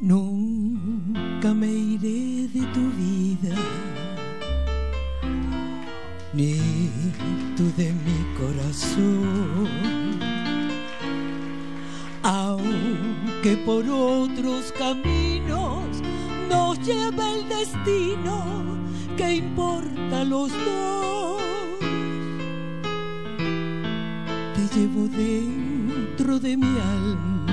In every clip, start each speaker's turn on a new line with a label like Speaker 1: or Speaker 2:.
Speaker 1: Nunca me iré de tu vida, ni tú de mi corazón, aunque por otros caminos nos lleva el destino que importa los dos. Te llevo dentro de mi alma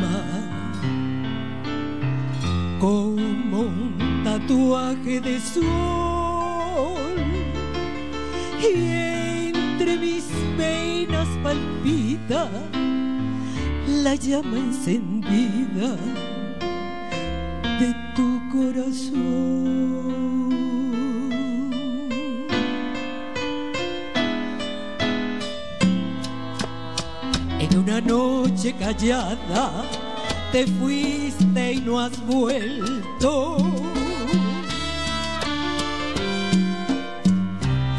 Speaker 1: como un tatuaje de sol y entre mis venas palpita la llama encendida de tu corazón. En una noche callada te fuiste y no has vuelto.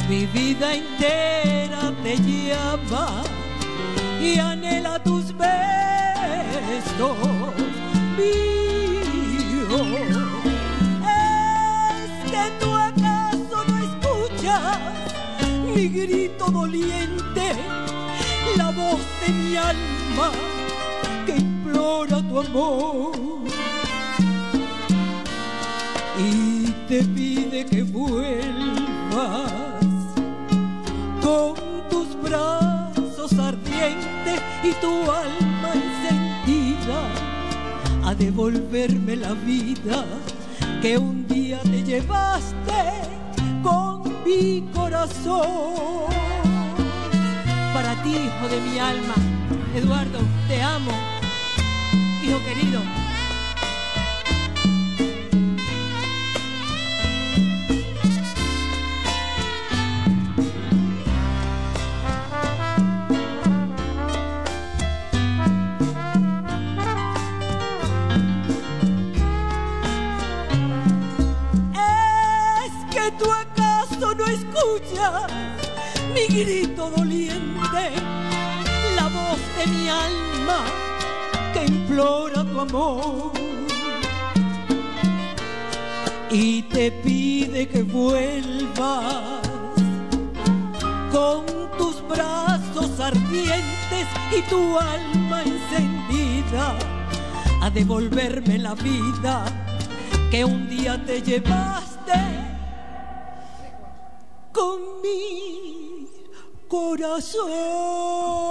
Speaker 1: Mi vida entera te llama y anhela tus besos mío. Es que tú acaso no escuchas mi grito doliente, la voz de mi alma implora tu amor y te pide que vuelvas con tus brazos ardientes y tu alma encendida a devolverme la vida que un día te llevaste con mi corazón.
Speaker 2: Para ti, hijo de mi alma, hijo querido.
Speaker 1: Escuchas mi grito doliente, la voz de mi alma que implora amor y te pide que vuelvas con tus brazos ardientes y tu alma encendida a devolverme la vida que un día te llevaste con mi corazón.